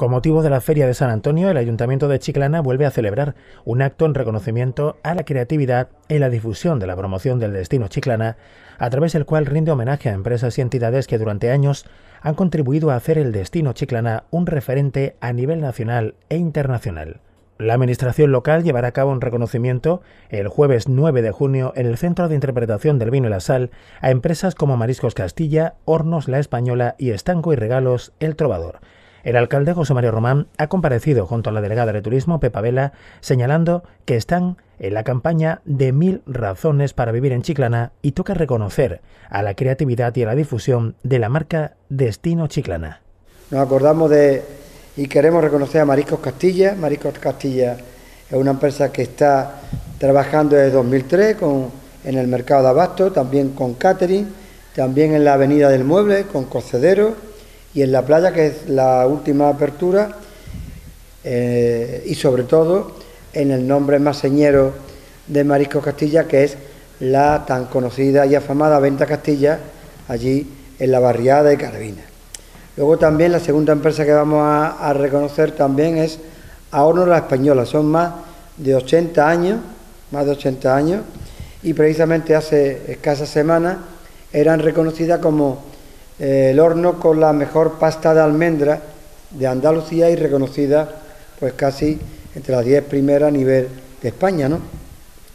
Con motivo de la Feria de San Antonio, el Ayuntamiento de Chiclana vuelve a celebrar un acto en reconocimiento a la creatividad y la difusión de la promoción del destino Chiclana, a través del cual rinde homenaje a empresas y entidades que durante años han contribuido a hacer el destino Chiclana un referente a nivel nacional e internacional. La Administración local llevará a cabo un reconocimiento el jueves 9 de junio en el Centro de Interpretación del Vino y la Sal a empresas como Mariscos Castilla, Hornos La Española y Estanco y Regalos El Trovador el alcalde José María Román ha comparecido junto a la delegada de Turismo, Pepa Vela, señalando que están en la campaña de mil razones para vivir en Chiclana y toca reconocer a la creatividad y a la difusión de la marca Destino Chiclana. Nos acordamos de y queremos reconocer a Mariscos Castilla. Mariscos Castilla es una empresa que está trabajando desde 2003 con, en el mercado de abasto, también con catering, también en la avenida del mueble, con cocederos y en la playa, que es la última apertura, eh, y sobre todo en el nombre más señero de Marisco Castilla, que es la tan conocida y afamada Venta Castilla, allí en la barriada de Carabina. Luego también la segunda empresa que vamos a, reconocer también es Ahorno La Española, son más de 80 años, más de 80 años, y precisamente hace escasas semanas eran reconocidas como el horno con la mejor pasta de almendra de Andalucía y reconocida pues casi entre las 10 primeras a nivel de España, ¿no?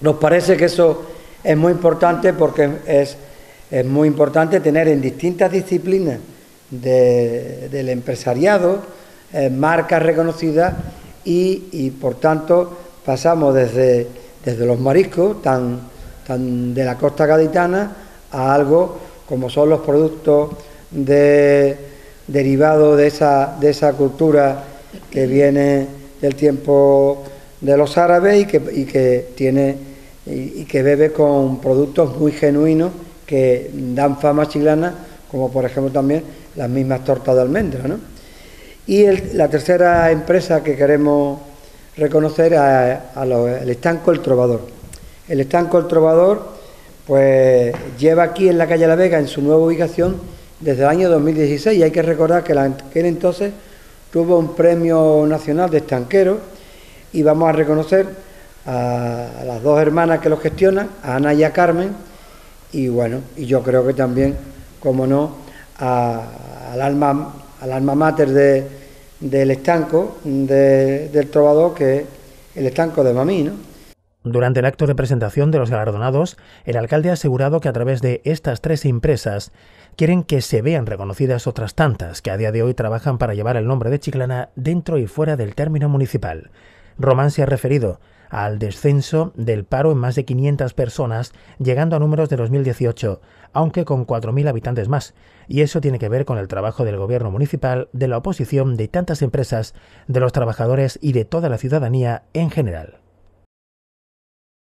Nos parece que eso es muy importante porque es, muy importante tener en distintas disciplinas del empresariado eh, marcas reconocidas y, por tanto pasamos desde, desde los mariscos tan, tan de la costa gaditana a algo como son los productos de, derivado de esa, de esa cultura que viene del tiempo de los árabes y que, y que tiene y, que bebe con productos muy genuinos que dan fama chilana, como por ejemplo también las mismas tortas de almendra. ¿no? Y la tercera empresa que queremos reconocer es el estanco El Trovador. El estanco El Trovador pues lleva aquí en la calle La Vega, en su nueva ubicación, desde el año 2016 y hay que recordar que aquel entonces tuvo un premio nacional de estanquero y vamos a reconocer a, las dos hermanas que lo gestionan, a Ana y a Carmen, y bueno, y yo creo que también, como no, al alma al alma mater de, del estanco del trovador, que es el estanco de Mamí, ¿no? Durante el acto de presentación de los galardonados, el alcalde ha asegurado que a través de estas tres empresas quieren que se vean reconocidas otras tantas que a día de hoy trabajan para llevar el nombre de Chiclana dentro y fuera del término municipal. Román se ha referido al descenso del paro en más de 500 personas, llegando a números de 2018, aunque con 4.000 habitantes más, y eso tiene que ver con el trabajo del gobierno municipal, de la oposición, de tantas empresas, de los trabajadores y de toda la ciudadanía en general.